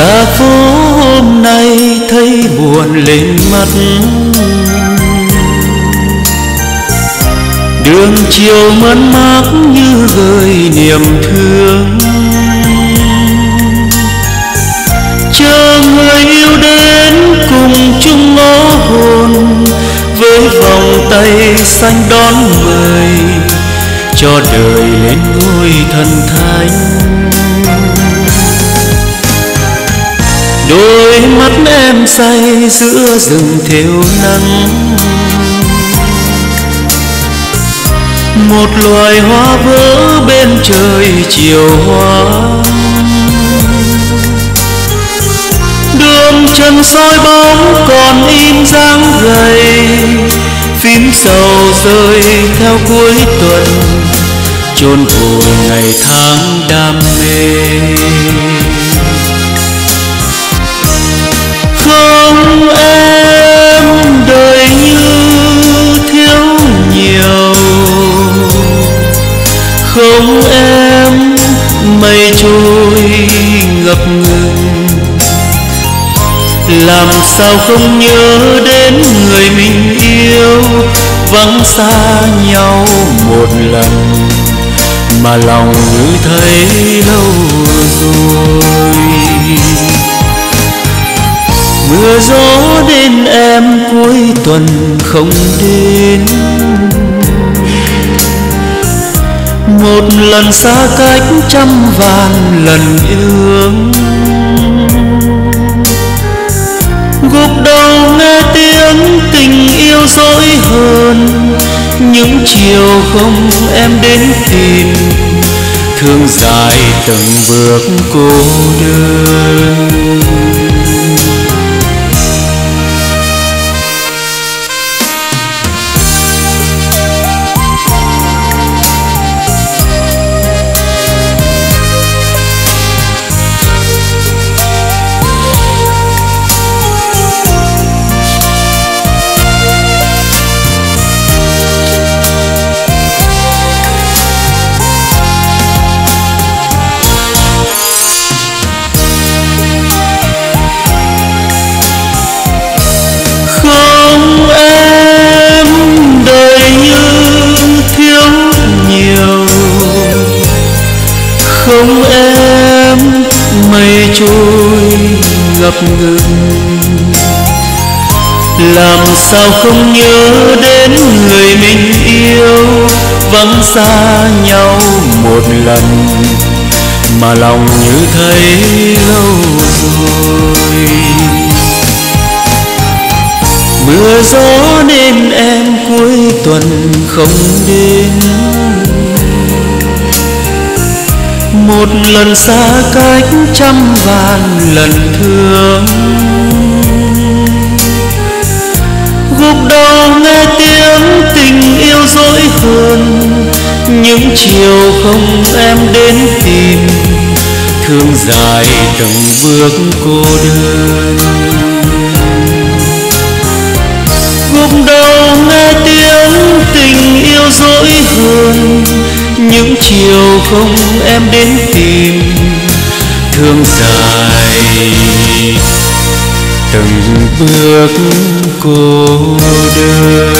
ra phố hôm nay thấy buồn lên mắt. Đường chiều mơn mác như gợi niềm thương. Chờ người yêu đến cùng chung ngõ hồn, với vòng tay xanh đón mời, cho đời lên ngôi thần thánh. Đôi mắt em say, giữa rừng thiếu nắng. Một loài hoa vỡ bên trời chiều hoa đường chân soi bóng còn im dáng gầy. Phím sầu rơi theo cuối tuần, chôn vùi ngày tháng đam mê. Không em, mây trôi ngập ngừng. Làm sao không nhớ đến người mình yêu, vắng xa nhau một lần, mà lòng như thấy lâu rồi. Mưa gió đến em cuối tuần không đến. Một lần xa cách trăm vạn lần yêu gục đầu nghe tiếng tình yêu dỗi hơn, những chiều không em đến tìm, thương dài từng bước cô đơn. Trôi ngập ngừng. Làm sao không nhớ đến người mình yêu? Vắng xa nhau một lần, mà lòng như thấy lâu rồi. Mưa gió nên em cuối tuần không đến. Một lần xa cách trăm vạn lần thương. Gục đầu nghe tiếng tình yêu dỗi hơn. Những chiều không em đến tìm. Thương dài từng bước cô đơn. Không em đến tìm thương dài. Từng bước cô đơn.